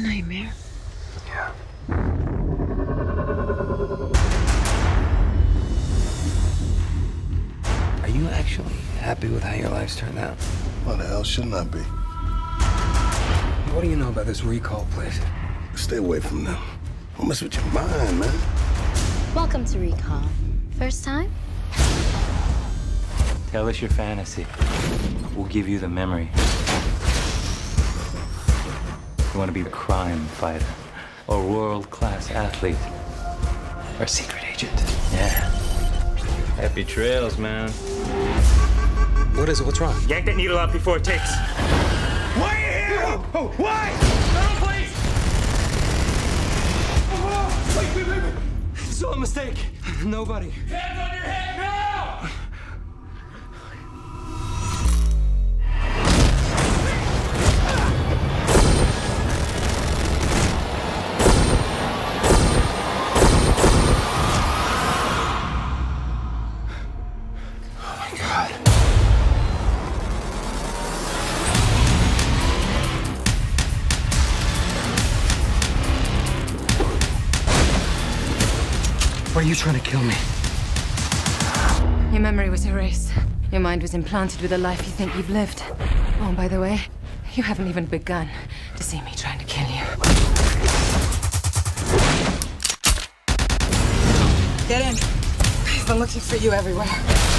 nightmare? Yeah. Are you actually happy with how your life's turned out? Why the hell shouldn't I be? What do you know about this recall place? Stay away from them. Don't mess with your mind, man. Welcome to Recall. First time? Tell us your fantasy. We'll give you the memory. You want to be a crime fighter, or world-class athlete, or secret agent? Yeah. Happy trails, man. What is it? What's wrong? Yank that needle out before it takes. Why are you here? Oh, why? No, please! Oh, wait, wait, wait, wait. It's all a mistake. Nobody. Hands on your head Why are you trying to kill me? Your memory was erased. Your mind was implanted with a life you think you've lived. Oh, and by the way, you haven't even begun to see me trying to kill you. Get in. I've been looking for you everywhere.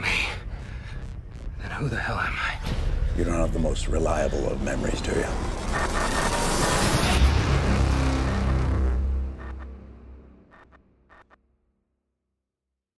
Me, then who the hell am I? You don't have the most reliable of memories, do you?